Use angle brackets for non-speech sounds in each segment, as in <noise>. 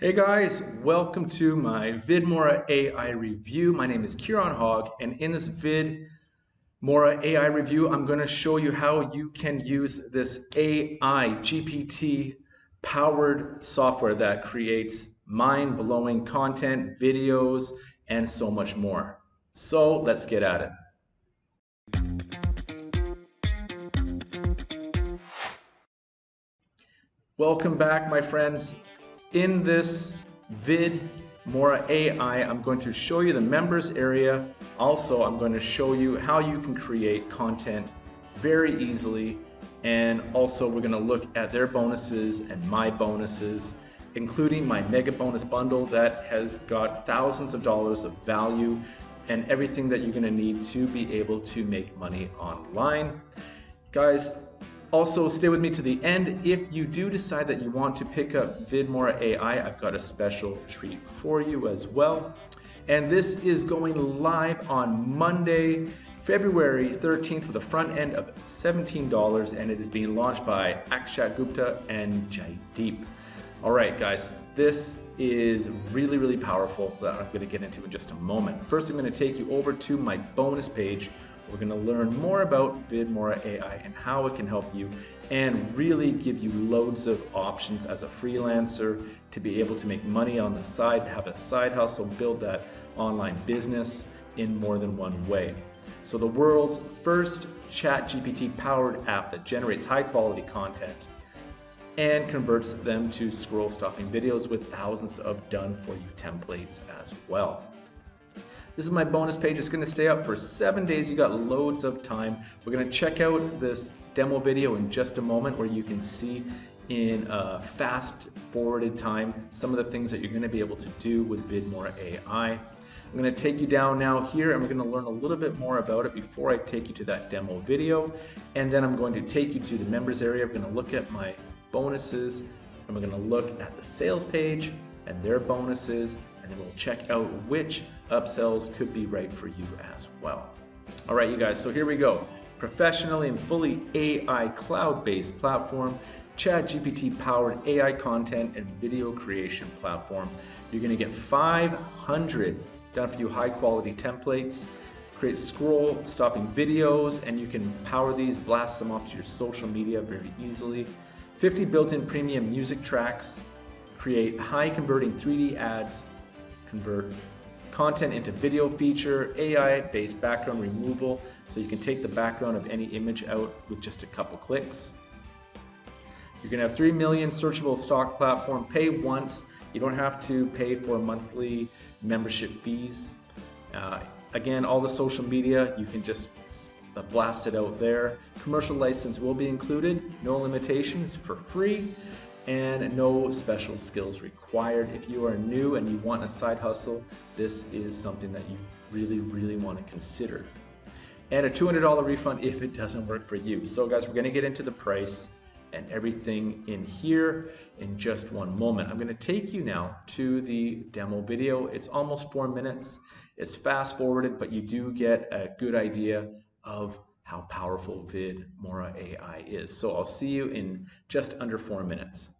Hey guys, welcome to my VidMora AI review. My name is Keiron Hogg, and in this VidMora AI review, I'm going to show you how you can use this AI GPT powered software that creates mind blowing content, videos, and so much more. So let's get at it. Welcome back, my friends. In this vid Mora AI, I'm going to show you the members area. Also, I'm going to show you how you can create content very easily. And also, we're going to look at their bonuses and my bonuses, including my mega bonus bundle that has got thousands of dollars of value and everything that you're going to need to be able to make money online. Guys, also, stay with me to the end. If you do decide that you want to pick up VidMora AI, I've got a special treat for you as well. And this is going live on Monday, February 13th with a front end of $17 and it is being launched by Akshat Gupta and Jaideep. All right, guys, this is really, really powerful that I'm gonna get into in just a moment. First, I'm gonna take you over to my bonus page we're going to learn more about VidMora AI and how it can help you and really give you loads of options as a freelancer to be able to make money on the side, have a side hustle, build that online business in more than one way. So the world's first chat GPT powered app that generates high quality content and converts them to scroll stopping videos with thousands of done for you templates as well. This is my bonus page. It's going to stay up for seven days. You got loads of time. We're going to check out this demo video in just a moment where you can see in a fast forwarded time some of the things that you're going to be able to do with VidMora AI. I'm going to take you down now here and we're going to learn a little bit more about it before I take you to that demo video. And then I'm going to take you to the members area. I'm going to look at my bonuses and we're going to look at the sales page and their bonuses and then we'll check out which upsells could be right for you as well. All right, you guys, so here we go. Professionally and fully AI cloud-based platform, ChatGPT powered AI content and video creation platform. You're gonna get 500 done for you high quality templates, create scroll stopping videos, and you can power these, blast them off to your social media very easily. 50 built-in premium music tracks, create high converting 3D ads, convert content into video feature, AI-based background removal, so you can take the background of any image out with just a couple clicks. You're gonna have 3 million searchable stock platform, pay once, you don't have to pay for monthly membership fees. Uh, again, all the social media, you can just blast it out there. Commercial license will be included, no limitations for free and no special skills required. If you are new and you want a side hustle, this is something that you really, really want to consider. And a $200 refund if it doesn't work for you. So guys, we're gonna get into the price and everything in here in just one moment. I'm gonna take you now to the demo video. It's almost four minutes. It's fast forwarded, but you do get a good idea of how powerful VidMora AI is. So I'll see you in just under four minutes.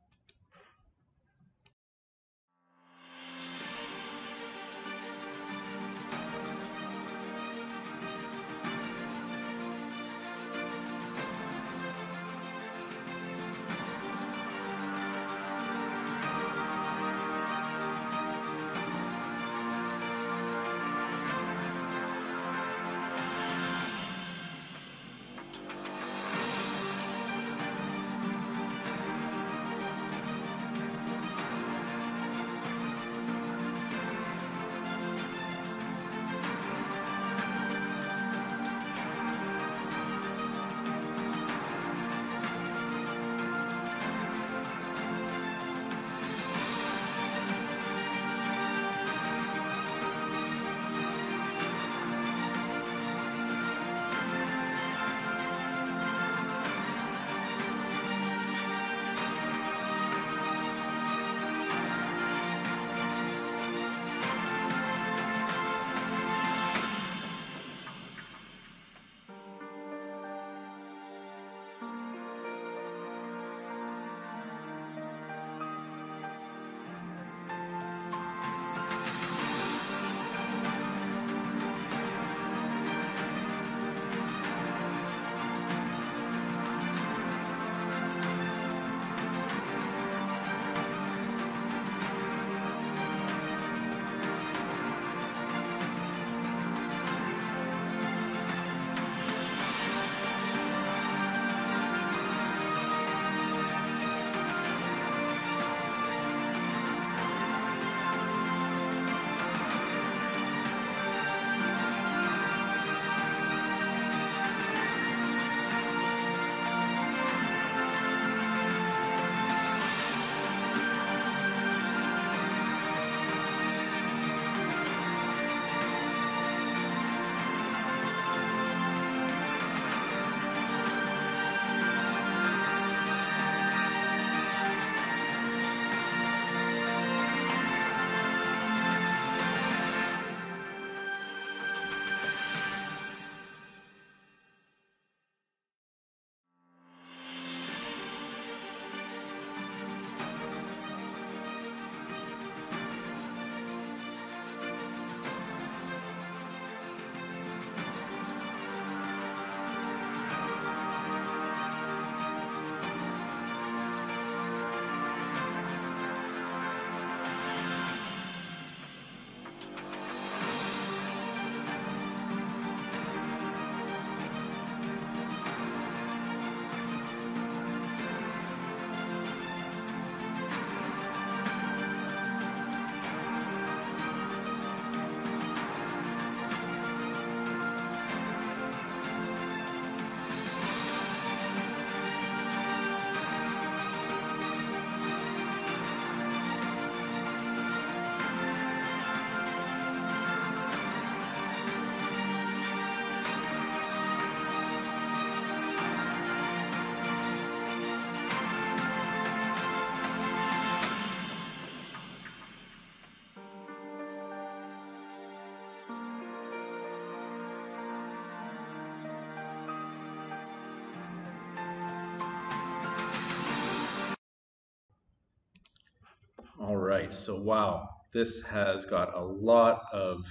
Right, so wow, this has got a lot of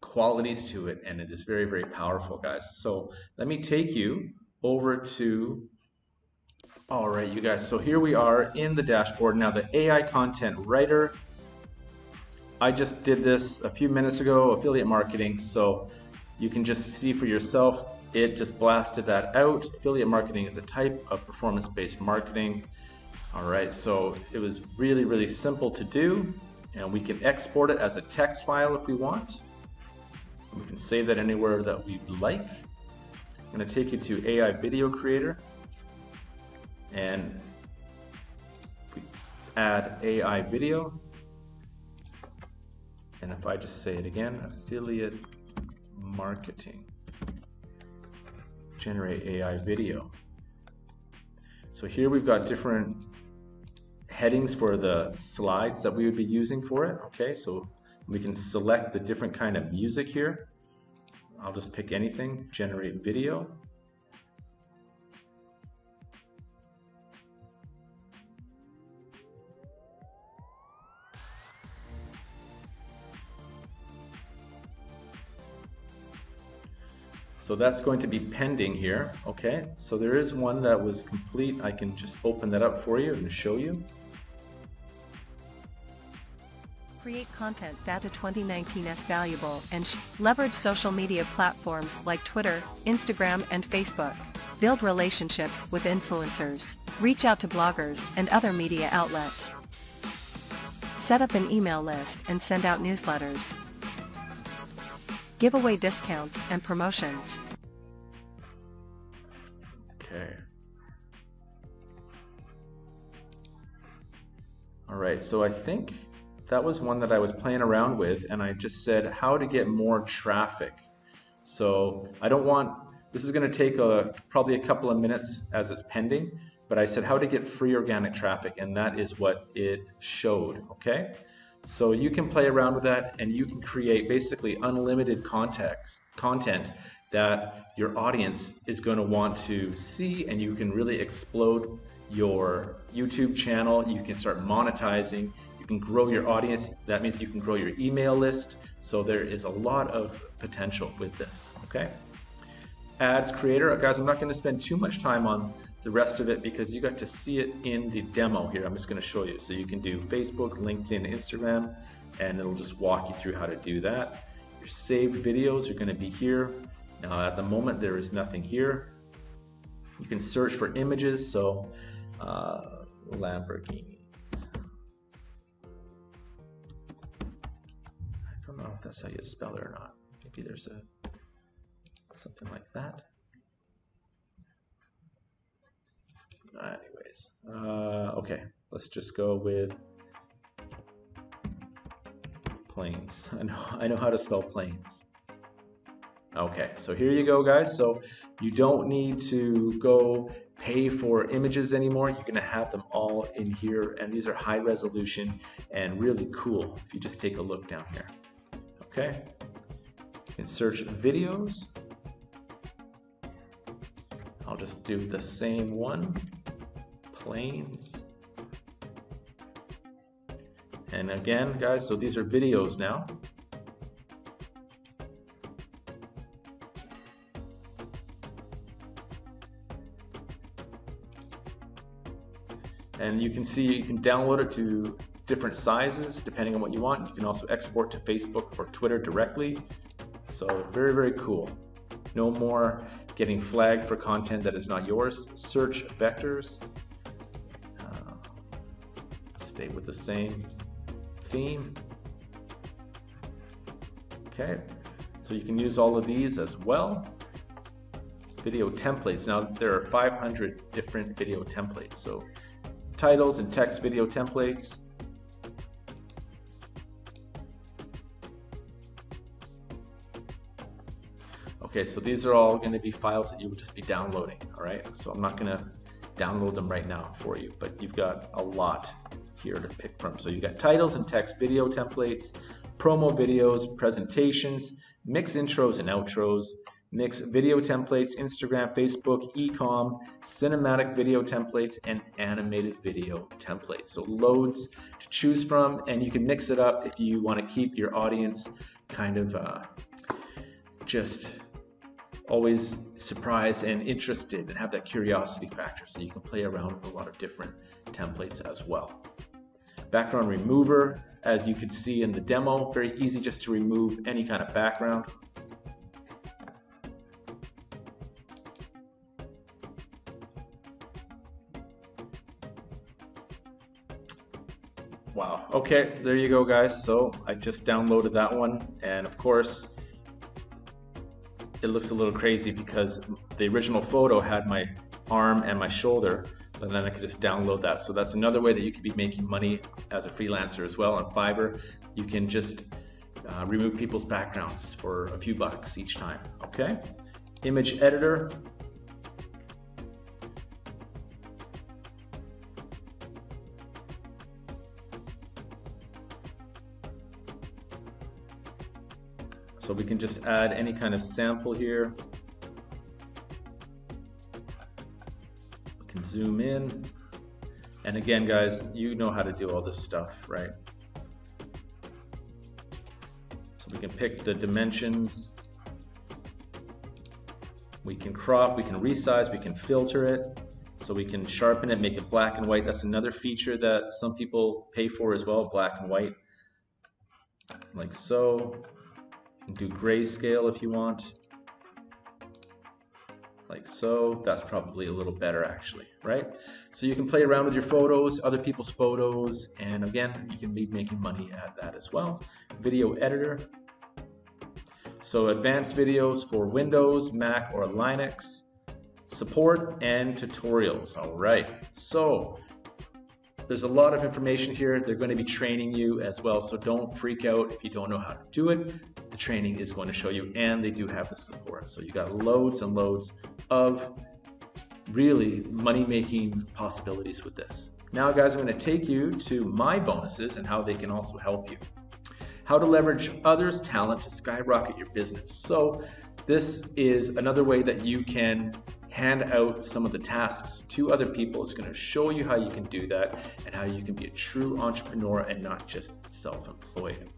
qualities to it and it is very, very powerful, guys. So let me take you over to, all right, you guys. So here we are in the dashboard. Now the AI content writer, I just did this a few minutes ago, affiliate marketing. So you can just see for yourself, it just blasted that out. Affiliate marketing is a type of performance-based marketing. All right, so it was really, really simple to do, and we can export it as a text file if we want. We can save that anywhere that we'd like. I'm gonna take you to AI Video Creator, and we add AI Video, and if I just say it again, affiliate marketing, generate AI video. So here we've got different headings for the slides that we would be using for it. Okay, so we can select the different kind of music here. I'll just pick anything, generate video. So that's going to be pending here, okay? So there is one that was complete. I can just open that up for you and show you. Create content that to 2019 is valuable and leverage social media platforms like Twitter, Instagram, and Facebook. Build relationships with influencers. Reach out to bloggers and other media outlets. Set up an email list and send out newsletters. Giveaway discounts and promotions. Okay. All right, so I think that was one that I was playing around with and I just said how to get more traffic. So I don't want, this is gonna take a, probably a couple of minutes as it's pending, but I said how to get free organic traffic and that is what it showed, okay? So you can play around with that and you can create basically unlimited context, content that your audience is going to want to see and you can really explode your YouTube channel. You can start monetizing you can grow your audience. That means you can grow your email list. So there is a lot of potential with this, okay? Ads creator, guys, I'm not gonna spend too much time on the rest of it because you got to see it in the demo here. I'm just gonna show you. So you can do Facebook, LinkedIn, Instagram, and it'll just walk you through how to do that. Your saved videos are gonna be here. Now at the moment, there is nothing here. You can search for images, so uh, Lamborghini. Know if that's how you spell it or not. Maybe there's a something like that. Anyways, uh, okay, let's just go with planes. <laughs> I know I know how to spell planes. Okay, so here you go, guys. So you don't need to go pay for images anymore. You're gonna have them all in here, and these are high resolution and really cool if you just take a look down here. Okay. You can search videos. I'll just do the same one. Planes. And again, guys, so these are videos now. And you can see, you can download it to different sizes depending on what you want. You can also export to Facebook or Twitter directly. So very, very cool. No more getting flagged for content that is not yours. Search vectors. Uh, stay with the same theme. Okay, so you can use all of these as well. Video templates. Now there are 500 different video templates. So titles and text video templates, Okay, so these are all gonna be files that you would just be downloading, all right? So I'm not gonna download them right now for you, but you've got a lot here to pick from. So you got titles and text video templates, promo videos, presentations, mix intros and outros, mix video templates, Instagram, Facebook, ecom, cinematic video templates, and animated video templates. So loads to choose from, and you can mix it up if you want to keep your audience kind of uh, just always surprised and interested and have that curiosity factor so you can play around with a lot of different templates as well. Background remover, as you can see in the demo, very easy just to remove any kind of background. Wow, okay, there you go guys. So I just downloaded that one and of course it looks a little crazy because the original photo had my arm and my shoulder, but then I could just download that. So that's another way that you could be making money as a freelancer as well on Fiverr. You can just uh, remove people's backgrounds for a few bucks each time, okay? Image editor, So we can just add any kind of sample here. We can zoom in. And again, guys, you know how to do all this stuff, right? So we can pick the dimensions. We can crop, we can resize, we can filter it. So we can sharpen it, make it black and white. That's another feature that some people pay for as well, black and white. Like so do grayscale if you want. Like so, that's probably a little better actually, right? So you can play around with your photos, other people's photos, and again, you can be making money at that as well. Video editor. So advanced videos for Windows, Mac, or Linux. Support and tutorials, all right. So there's a lot of information here. They're going to be training you as well, so don't freak out if you don't know how to do it the training is going to show you, and they do have the support. So you got loads and loads of really money making possibilities with this. Now, guys, I'm going to take you to my bonuses and how they can also help you. How to leverage others' talent to skyrocket your business. So, this is another way that you can hand out some of the tasks to other people. It's going to show you how you can do that and how you can be a true entrepreneur and not just self employed.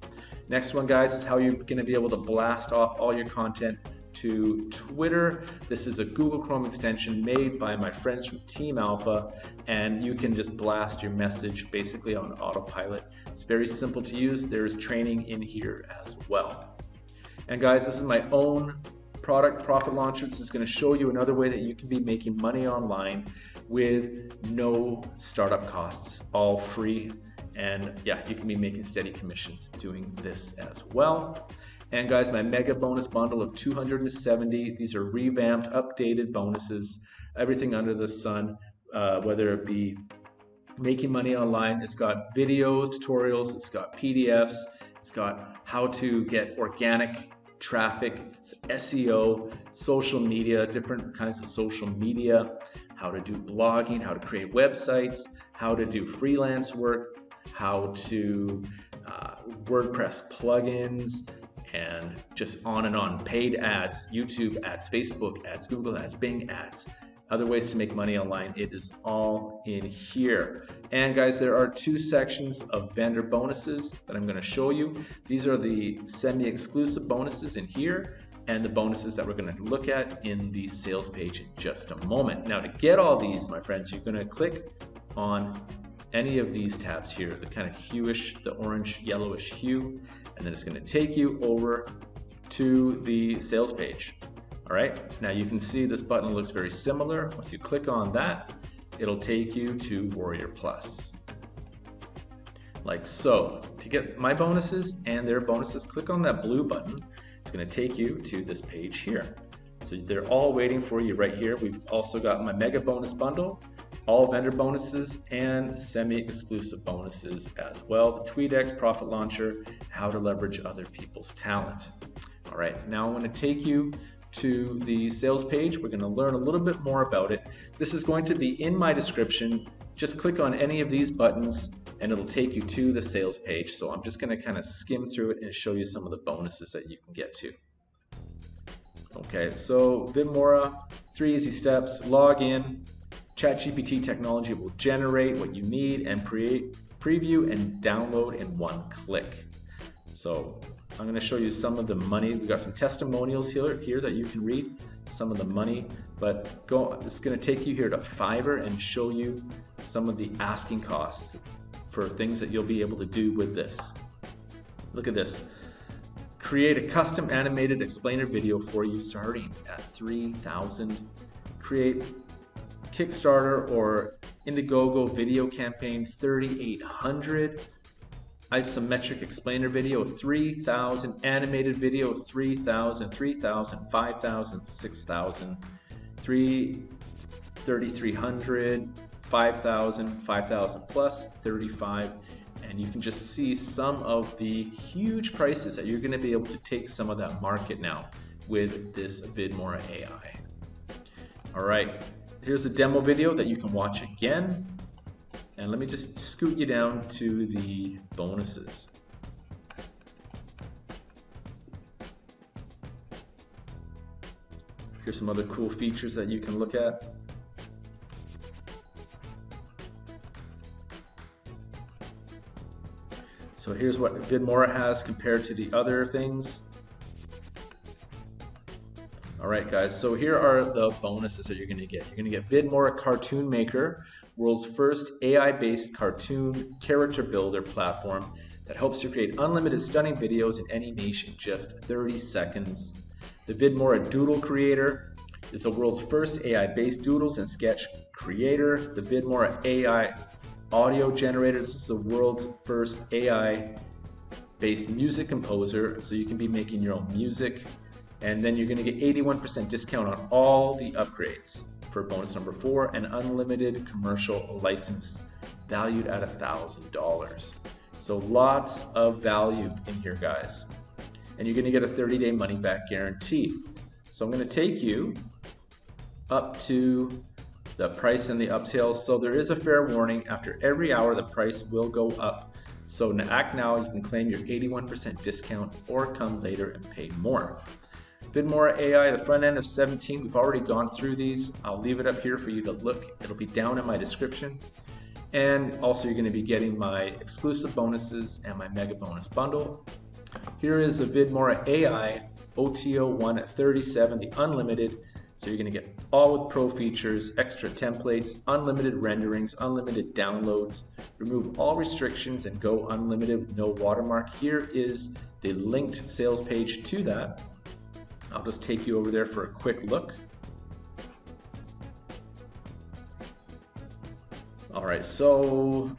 Next one, guys, is how you're going to be able to blast off all your content to Twitter. This is a Google Chrome extension made by my friends from Team Alpha, and you can just blast your message basically on autopilot. It's very simple to use. There is training in here as well. And guys, this is my own product profit launcher. This is going to show you another way that you can be making money online with no startup costs, all free and yeah, you can be making steady commissions doing this as well. And guys, my mega bonus bundle of 270, these are revamped, updated bonuses, everything under the sun, uh, whether it be making money online, it's got videos, tutorials, it's got PDFs, it's got how to get organic traffic, SEO, social media, different kinds of social media, how to do blogging, how to create websites, how to do freelance work, how to uh, WordPress plugins, and just on and on. Paid ads, YouTube ads, Facebook ads, Google ads, Bing ads, other ways to make money online. It is all in here. And guys, there are two sections of vendor bonuses that I'm going to show you. These are the semi-exclusive bonuses in here and the bonuses that we're going to look at in the sales page in just a moment. Now to get all these, my friends, you're going to click on any of these tabs here, the kind of hueish, the orange yellowish hue, and then it's gonna take you over to the sales page. All right, now you can see this button looks very similar. Once you click on that, it'll take you to Warrior Plus. Like so. To get my bonuses and their bonuses, click on that blue button. It's gonna take you to this page here. So they're all waiting for you right here. We've also got my mega bonus bundle, all vendor bonuses and semi-exclusive bonuses as well. The TweetX Profit Launcher, how to leverage other people's talent. All right, now I'm gonna take you to the sales page. We're gonna learn a little bit more about it. This is going to be in my description. Just click on any of these buttons and it'll take you to the sales page. So I'm just gonna kind of skim through it and show you some of the bonuses that you can get to. Okay, so VidMora, three easy steps, log in, ChatGPT technology will generate what you need and pre preview and download in one click. So I'm going to show you some of the money. We've got some testimonials here, here that you can read, some of the money, but go, it's going to take you here to Fiverr and show you some of the asking costs for things that you'll be able to do with this. Look at this. Create a custom animated explainer video for you starting at 3000 Create Kickstarter or Indiegogo video campaign 3800 isometric explainer video 3000 animated video 3000 3000 5000 6000 3 3300 5000 5000 plus 35 and you can just see some of the huge prices that you're going to be able to take some of that market now with this Vidmora AI. All right, here's a demo video that you can watch again. And let me just scoot you down to the bonuses. Here's some other cool features that you can look at. So here's what Vidmora has compared to the other things. All right, guys, so here are the bonuses that you're gonna get. You're gonna get Vidmora Cartoon Maker, world's first AI-based cartoon character builder platform that helps you create unlimited stunning videos in any niche in just 30 seconds. The Vidmora Doodle Creator is the world's first AI-based doodles and sketch creator. The Vidmora AI Audio Generator, this is the world's first AI-based music composer, so you can be making your own music and then you're going to get 81% discount on all the upgrades for bonus number four, an unlimited commercial license valued at $1,000. So lots of value in here, guys. And you're going to get a 30 day money back guarantee. So I'm going to take you up to the price and the upsales. So there is a fair warning. After every hour, the price will go up. So to act now, you can claim your 81% discount or come later and pay more. Vidmora AI, the front end of 17, we've already gone through these. I'll leave it up here for you to look. It'll be down in my description. And also you're gonna be getting my exclusive bonuses and my mega bonus bundle. Here is the Vidmora AI OTO 1 at 37, the unlimited. So you're gonna get all with pro features, extra templates, unlimited renderings, unlimited downloads, remove all restrictions and go unlimited no watermark. Here is the linked sales page to that. I'll just take you over there for a quick look. All right, so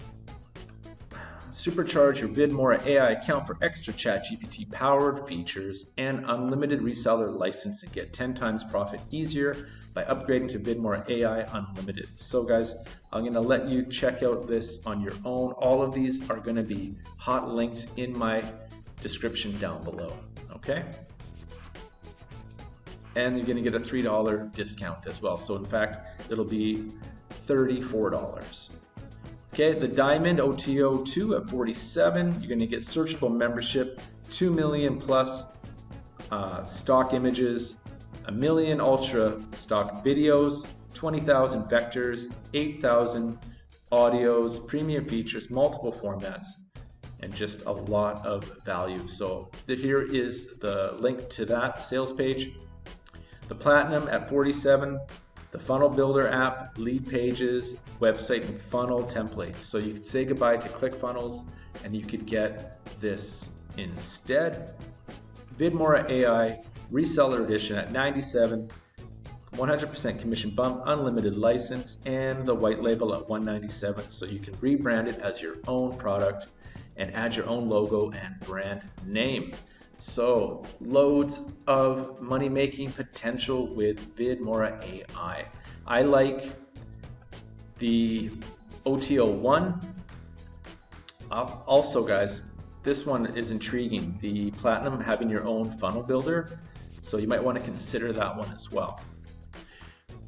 supercharge your Vidmora AI account for extra ChatGPT powered features and unlimited reseller license and get 10 times profit easier by upgrading to Vidmora AI Unlimited. So guys, I'm gonna let you check out this on your own. All of these are gonna be hot links in my description down below, okay? And you're gonna get a $3 discount as well. So in fact, it'll be $34. Okay, the Diamond OTO 2 at 47, you're gonna get searchable membership, 2 million plus uh, stock images, a million ultra stock videos, 20,000 vectors, 8,000 audios, premium features, multiple formats, and just a lot of value. So here is the link to that sales page. The Platinum at 47, the Funnel Builder app, lead pages, website, and funnel templates. So you could say goodbye to ClickFunnels and you could get this instead. Vidmora AI Reseller Edition at 97, 100% commission bump, unlimited license, and the white label at 197. So you can rebrand it as your own product and add your own logo and brand name. So, loads of money making potential with Vidmora AI. I like the OTO1. Uh, also, guys, this one is intriguing. The Platinum having your own funnel builder. So, you might want to consider that one as well.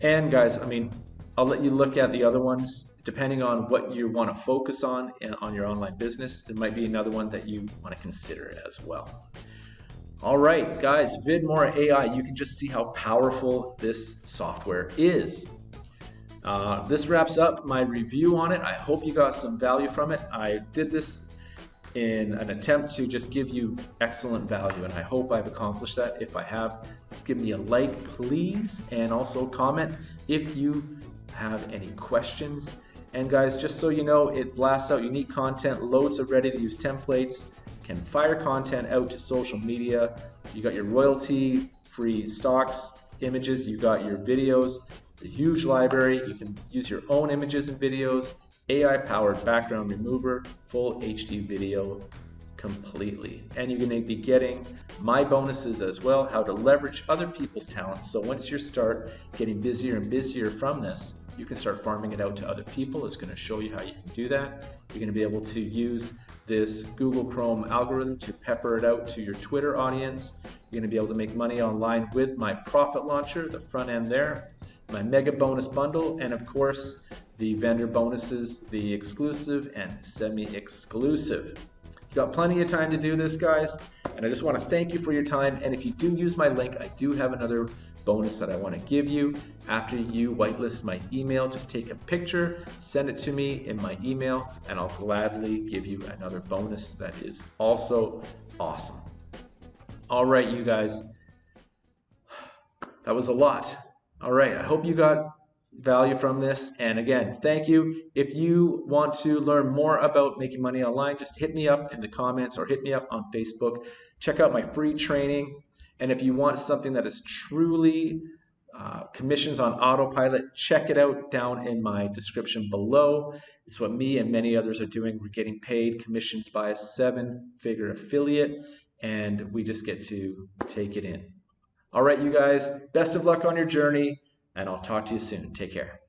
And, guys, I mean, I'll let you look at the other ones depending on what you want to focus on on your online business. There might be another one that you want to consider as well. All right, guys, Vidmora AI, you can just see how powerful this software is. Uh, this wraps up my review on it. I hope you got some value from it. I did this in an attempt to just give you excellent value, and I hope I've accomplished that. If I have, give me a like, please, and also comment if you have any questions. And guys, just so you know, it blasts out unique content, loads of ready to use templates, can fire content out to social media. You got your royalty free stocks, images, you got your videos, the huge library. You can use your own images and videos, AI powered background remover, full HD video completely. And you're going to be getting my bonuses as well, how to leverage other people's talents. So once you start getting busier and busier from this, you can start farming it out to other people. It's going to show you how you can do that. You're going to be able to use this Google Chrome algorithm to pepper it out to your Twitter audience. You're going to be able to make money online with my profit launcher, the front end there, my mega bonus bundle, and of course, the vendor bonuses, the exclusive and semi exclusive. You got plenty of time to do this, guys, and I just want to thank you for your time. And if you do use my link, I do have another bonus that I want to give you. After you whitelist my email, just take a picture, send it to me in my email, and I'll gladly give you another bonus that is also awesome. All right, you guys. That was a lot. All right, I hope you got value from this. And again, thank you. If you want to learn more about making money online, just hit me up in the comments or hit me up on Facebook. Check out my free training. And if you want something that is truly uh, commissions on autopilot, check it out down in my description below. It's what me and many others are doing. We're getting paid commissions by a seven figure affiliate, and we just get to take it in. All right, you guys, best of luck on your journey, and I'll talk to you soon. Take care.